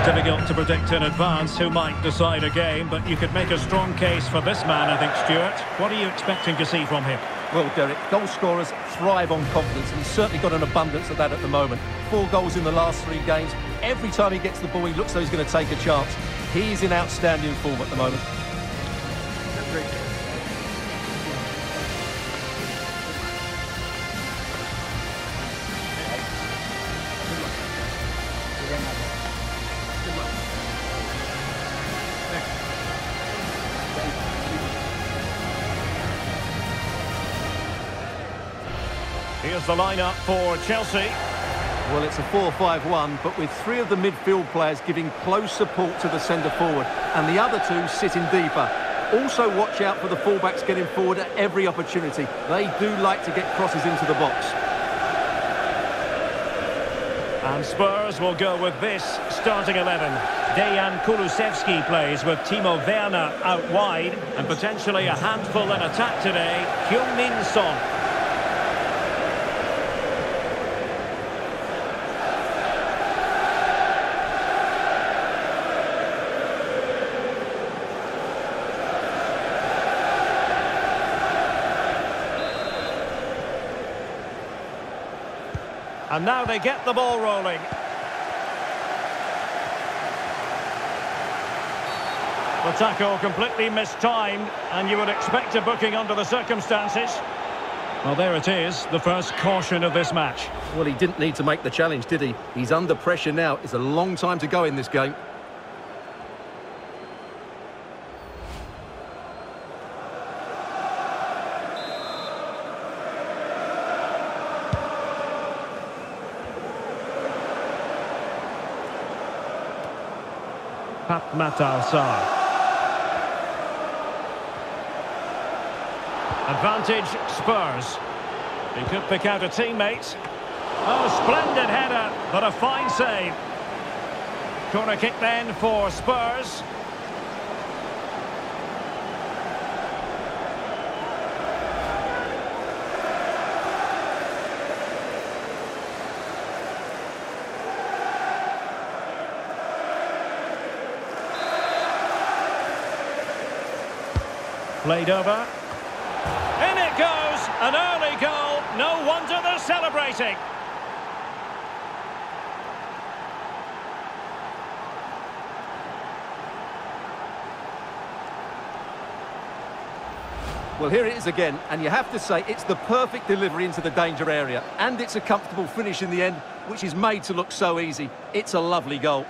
Always difficult to predict in advance who might decide a game, but you could make a strong case for this man, I think, Stewart. What are you expecting to see from him? Well, Derek, goal scorers thrive on confidence, and he's certainly got an abundance of that at the moment. Four goals in the last three games. Every time he gets the ball, he looks like he's going to take a chance. He's in outstanding form at the moment. Here's the lineup for Chelsea. Well, it's a 4-5-1, but with three of the midfield players giving close support to the centre forward, and the other two sitting deeper. Also watch out for the fullbacks getting forward at every opportunity. They do like to get crosses into the box. And Spurs will go with this starting 11. Dejan Kulusevski plays with Timo Werner out wide, and potentially a handful in attack today, Heung-Min Son. And now they get the ball rolling. The tackle completely mistimed, and you would expect a booking under the circumstances. Well, there it is, the first caution of this match. Well, he didn't need to make the challenge, did he? He's under pressure now. It's a long time to go in this game. Pape Matar Sarr. Advantage Spurs. He could pick out a teammate. Oh, splendid header, but a fine save. Corner kick then for Spurs. Played over. In it goes! An early goal. No wonder they're celebrating. Well, here it is again, and you have to say it's the perfect delivery into the danger area. And it's a comfortable finish in the end, which is made to look so easy. It's a lovely goal.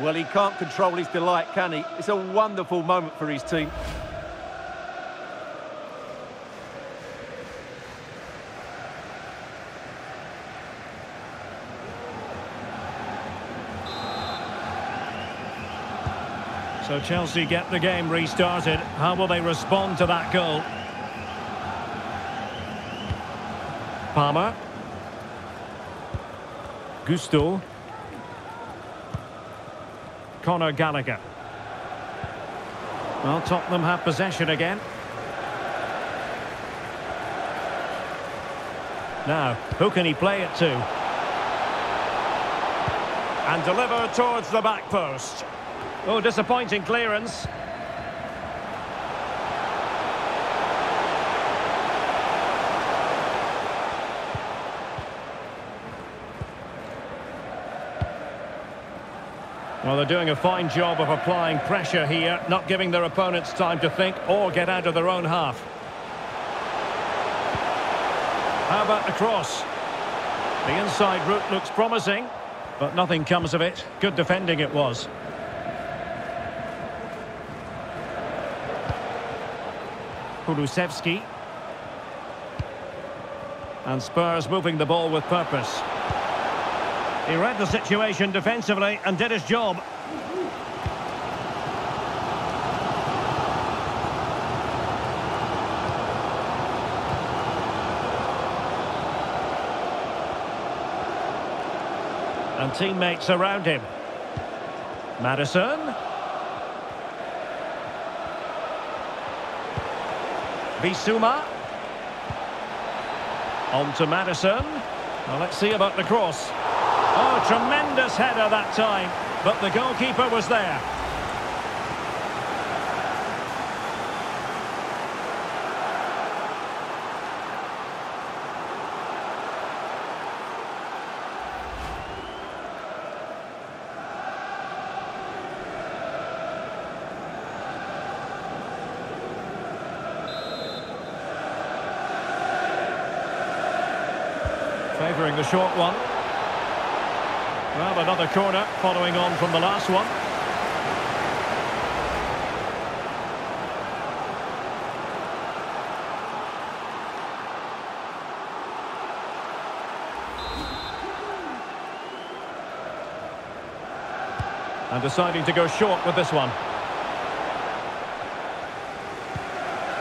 Well, he can't control his delight, can he? It's a wonderful moment for his team. So Chelsea get the game restarted. How will they respond to that goal? Palmer. Gusto. Conor Gallagher. Well, Tottenham have possession again. Now, who can he play it to? And deliver towards the back post. Oh, disappointing clearance. Well, they're doing a fine job of applying pressure here, not giving their opponents time to think or get out of their own half. How about the cross? The inside route looks promising, but nothing comes of it. Good defending it was. Kulusevski. And Spurs moving the ball with purpose. He read the situation defensively and did his job. And teammates around him. Maddison. Bissouma. On to Maddison. Now let's see about the cross. Oh, tremendous header that time, but the goalkeeper was there. Favouring the short one. Another corner following on from the last one. And deciding to go short with this one.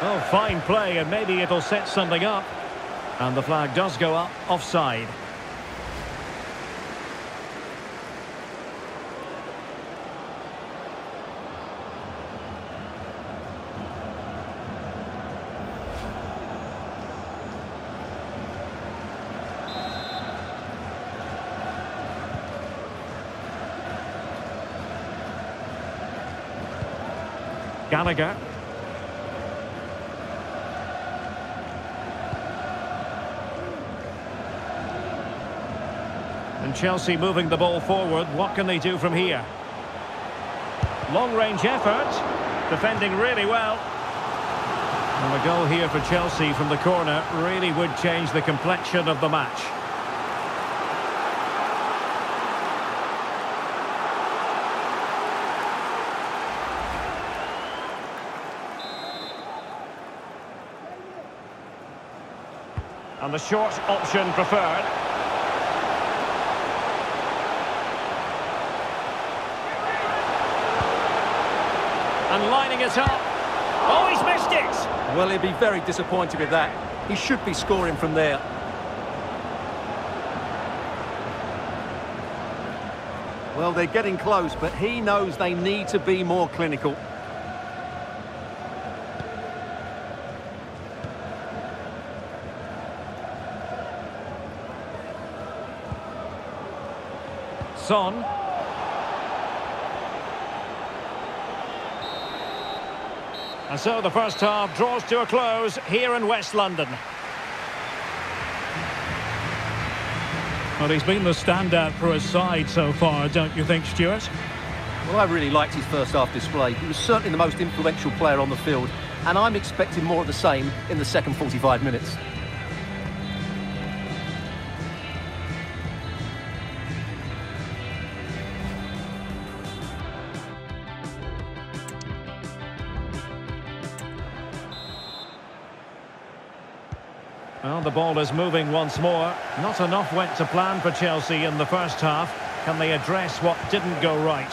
Oh, fine play, and maybe it'll set something up. And the flag does go up offside. Gallagher. And Chelsea moving the ball forward. What can they do from here? Long-range effort. Defending really well. And a goal here for Chelsea from the corner really would change the complexion of the match. And the short option preferred. And lining it up. Oh, he's missed it! Well, he'll be very disappointed with that. He should be scoring from there. Well, they're getting close, but he knows they need to be more clinical. Son. And so the first half draws to a close here in West London. Well, he's been the standout for his side so far, don't you think, Stewart? Well, I really liked his first half display. He was certainly the most influential player on the field, and I'm expecting more of the same in the second 45 minutes. Well, the ball is moving once more. Not enough went to plan for Chelsea in the first half. Can they address what didn't go right?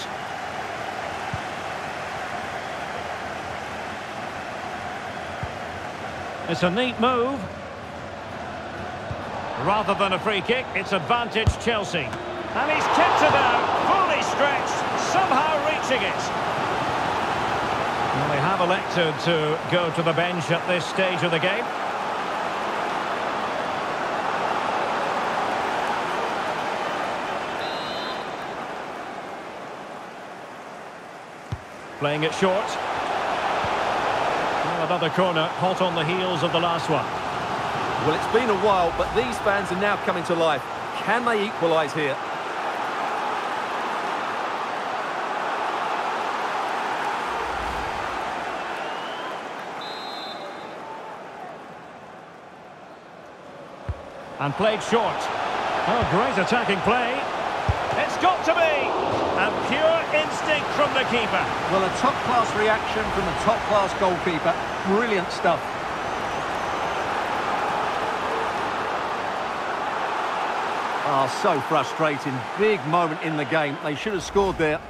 It's a neat move. Rather than a free kick, it's advantage Chelsea. And he's kept it out, fully stretched, somehow reaching it. Well, they have elected to go to the bench at this stage of the game. Playing it short. Well, another corner, hot on the heels of the last one. Well, it's been a while, but these fans are now coming to life. Can they equalise here? And played short. Oh, great attacking play. It's got to be! And pure instinct from the keeper. Well, a top-class reaction from the top-class goalkeeper. Brilliant stuff. Ah, oh, so frustrating. Big moment in the game. They should have scored there.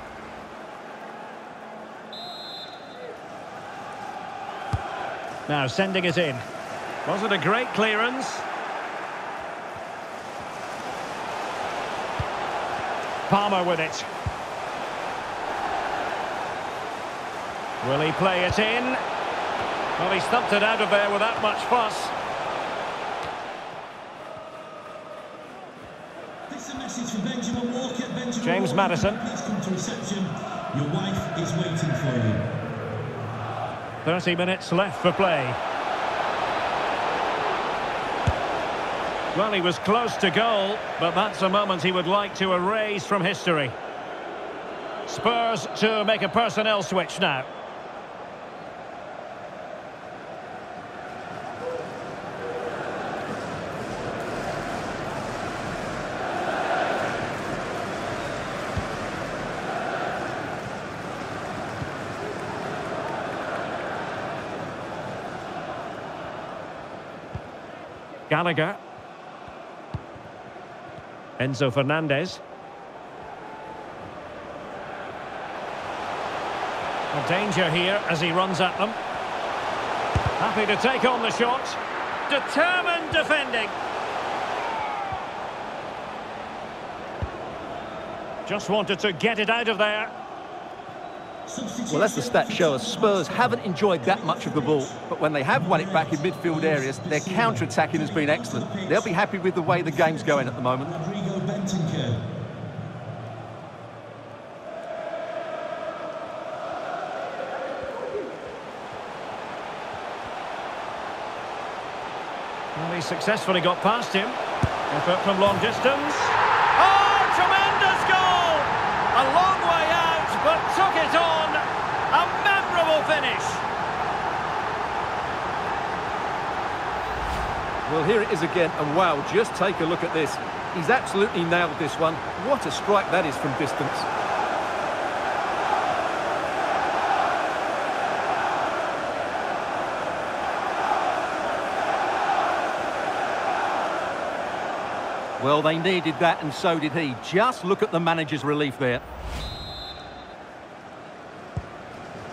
Now sending it in. Was it a great clearance? Palmer with it. Will he play it in? Well, he stumped it out of there without much fuss. It's a message for Benjamin Walker. Benjamin James Walker, Maddison. Please come to reception. Your wife is waiting for you. 30 minutes left for play. Well, he was close to goal, but that's a moment he would like to erase from history. Spurs to make a personnel switch now. Gallagher. Enzo Fernandez. A danger here as he runs at them. Happy to take on the shot. Determined defending. Just wanted to get it out of there. Well, as the stats show us, Spurs haven't enjoyed that much of the ball, but when they have won it back in midfield areas, their counter-attacking has been excellent. They'll be happy with the way the game's going at the moment. Rodrigo Bentancur. Well, he successfully got past him. Effort from long distance. Oh, tremendous goal! A long way out, but took it on. A memorable finish. Well, here it is again, and wow, just take a look at this. He's absolutely nailed this one. What a strike that is from distance. Well, they needed that, and so did he. Just look at the manager's relief there.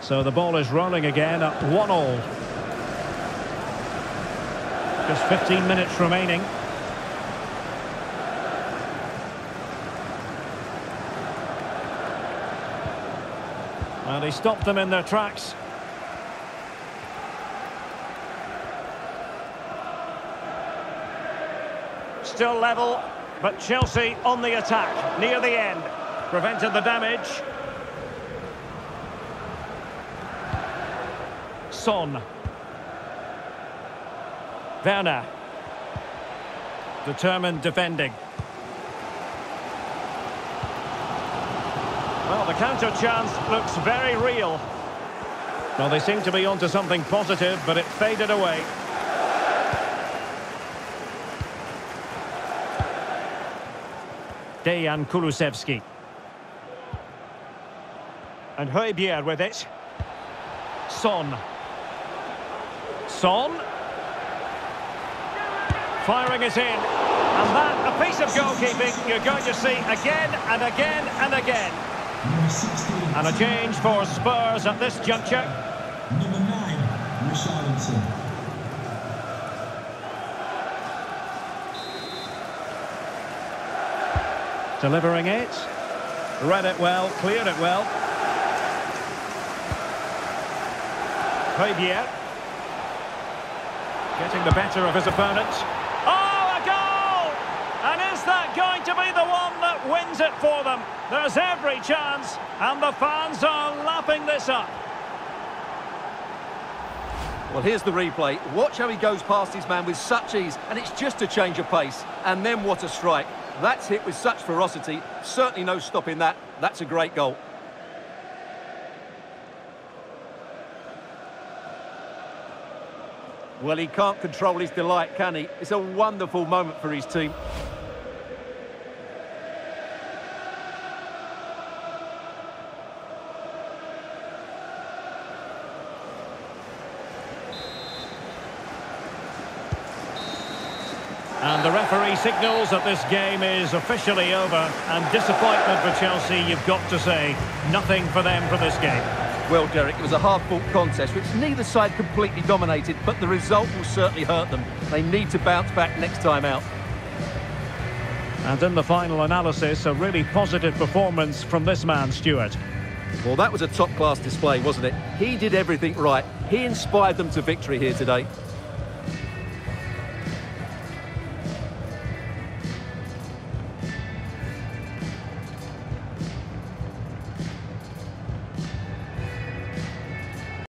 So the ball is rolling again at one all. Just 15 minutes remaining. And he stopped them in their tracks. Still level, but Chelsea on the attack near the end. Prevented the damage. Son. Werner. Determined defending. Well, the counter chance looks very real. Well, they seem to be onto something positive, but it faded away. Dejan Kulusevski. And Højbjerg with it. Son. Son. Firing it in. And that, a piece of goalkeeping you're going to see again and again and again. And a change for Spurs at this juncture. Number 9, Richarlison. Delivering it. Read it well, cleared it well. Højbjerg. Getting the better of his opponent. Oh, a goal! And is that going to be the one that wins it for them? There's every chance, and the fans are lapping this up. Well, here's the replay. Watch how he goes past his man with such ease, and it's just a change of pace. And then what a strike. That's hit with such ferocity. Certainly no stopping that. That's a great goal. Well, he can't control his delight, can he? It's a wonderful moment for his team. And the referee signals that this game is officially over. And disappointment for Chelsea, you've got to say. Nothing for them for this game. Well, Derek, it was a hard-fought contest, which neither side completely dominated, but the result will certainly hurt them. They need to bounce back next time out. And in the final analysis, a really positive performance from this man, Stewart. Well, that was a top-class display, wasn't it? He did everything right. He inspired them to victory here today.